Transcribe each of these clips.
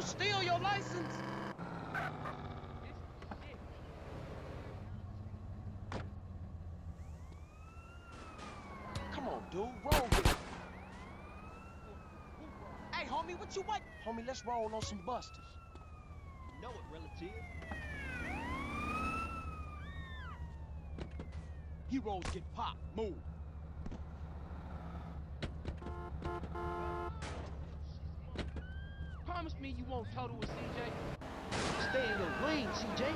You steal your license? Come on, dude, roll with it. Hey, homie, what you want? Homie, let's roll on some busters. Know it, relative. Heroes get popped. Move. Promise me you won't total with CJ. Stay in your lane, CJ.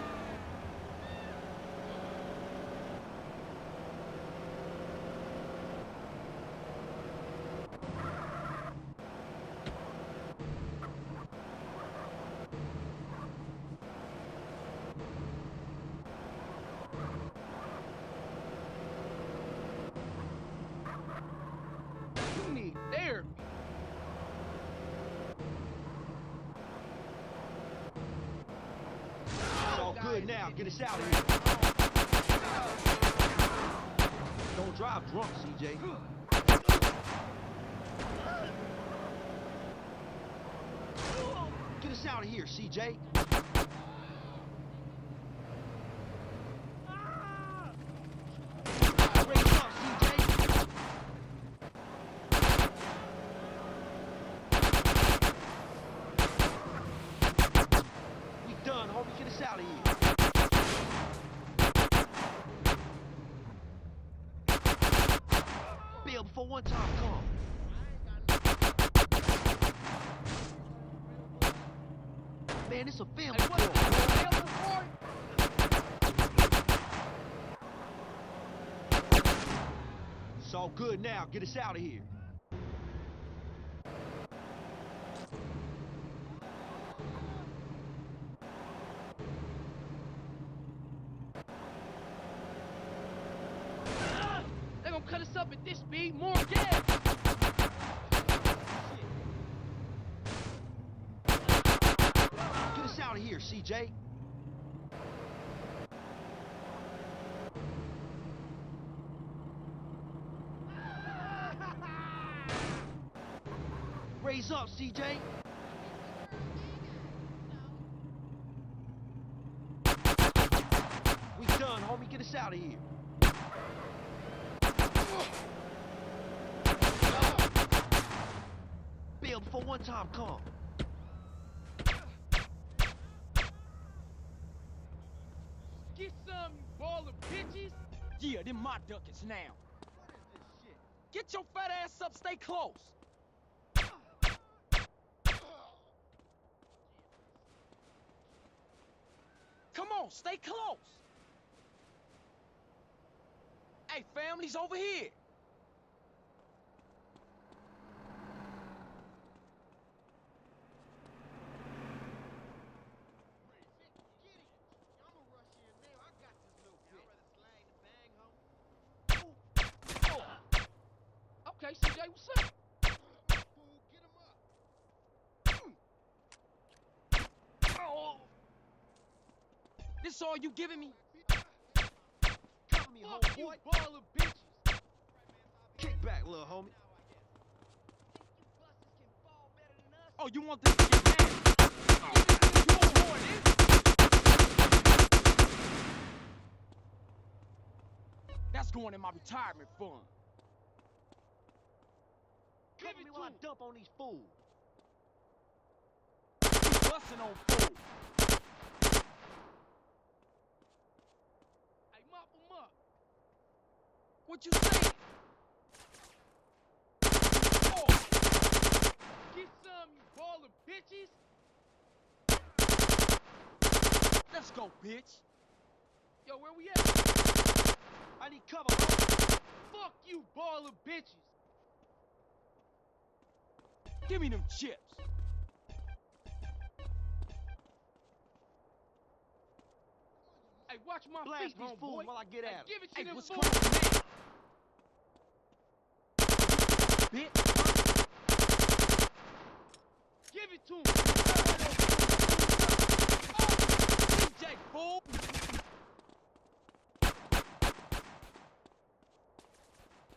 You need therapy. It's all good now. Get us out of here. Don't drive drunk, CJ. Get us out of here, CJ. Done, homie. Get us out of here. Bail before one time come. Man, it's a family Hey, what? It's all good now. Get us out of here. Us up at this speed. More gas. Get us out of here, CJ. Raise up, CJ. We done, homie. Get us out of here. Bail for one time come. Get some, Ballas bitches. Yeah, them my duckets now. Get your fat ass up, stay close. Come on, stay close. Hey, family's over here. Okay, CJ, what's up? Oh. This all you giving me? Me, Fuck you, Ballas bitches. Kick back, little homie. Oh, you want this to get mad? Oh, you want more of this? That's going in my retirement fund. Give Cover it me to while I dump on these fools. Busting on food. What you say? Oh. Get some, you Ballas bitches! Let's go, bitch! Yo, where we at? I need cover. Fuck you, Ballas bitches! Give me them chips! Hey, watch my Blast feet, this fool, while I get at him. Give it to hey, them fools! Bitch. Give it to. DJ, fool.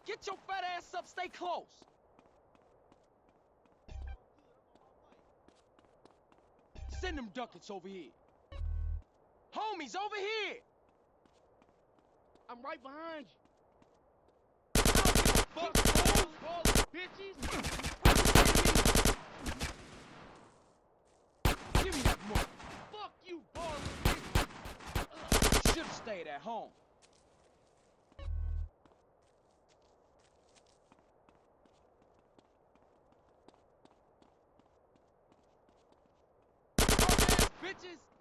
Get your fat ass up, stay close. Send them ducats over here. Homies, over here. I'm right behind you. Fuck, Keep fool. those ballin' bitches. Give me that money. Fuck you, ballin' bitches. Should've stayed at home. Bitches.